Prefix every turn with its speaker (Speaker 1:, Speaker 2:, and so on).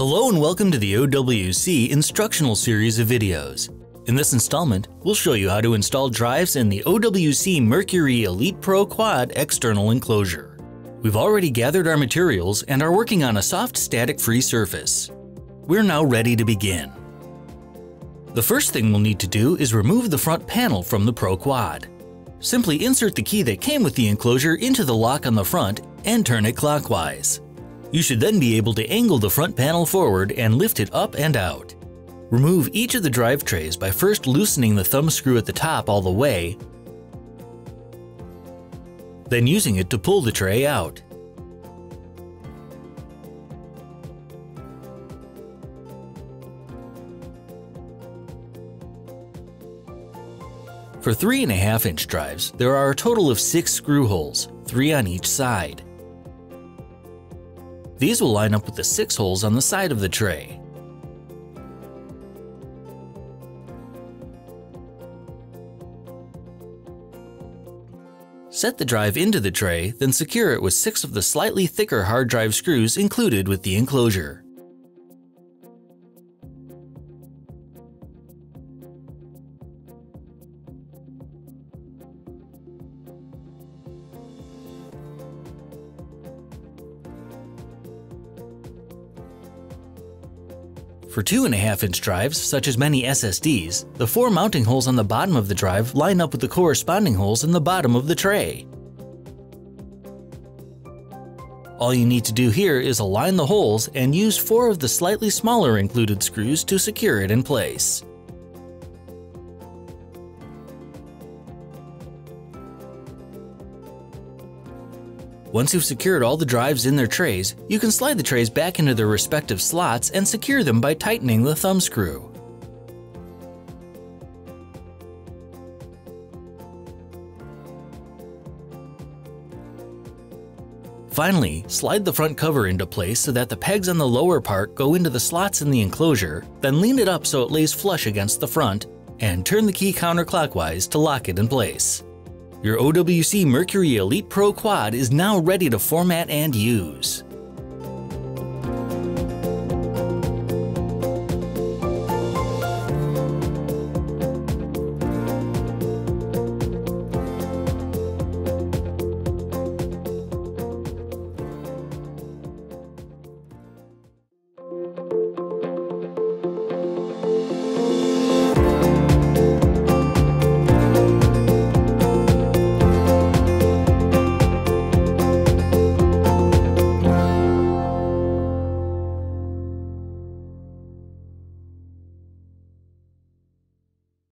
Speaker 1: Hello and welcome to the OWC instructional series of videos. In this installment, we'll show you how to install drives in the OWC Mercury Elite Pro Quad external enclosure. We've already gathered our materials and are working on a soft static-free surface. We're now ready to begin. The first thing we'll need to do is remove the front panel from the Pro Quad. Simply insert the key that came with the enclosure into the lock on the front and turn it clockwise. You should then be able to angle the front panel forward and lift it up and out. Remove each of the drive trays by first loosening the thumb screw at the top all the way, then using it to pull the tray out. For 3.5 inch drives, there are a total of 6 screw holes, 3 on each side. These will line up with the 6 holes on the side of the tray. Set the drive into the tray, then secure it with 6 of the slightly thicker hard drive screws included with the enclosure. For 2.5 inch drives, such as many SSDs, the four mounting holes on the bottom of the drive line up with the corresponding holes in the bottom of the tray. All you need to do here is align the holes and use four of the slightly smaller included screws to secure it in place. Once you've secured all the drives in their trays, you can slide the trays back into their respective slots and secure them by tightening the thumb screw. Finally, slide the front cover into place so that the pegs on the lower part go into the slots in the enclosure, then lean it up so it lays flush against the front, and turn the key counterclockwise to lock it in place. Your OWC Mercury Elite Pro Quad is now ready to format and use.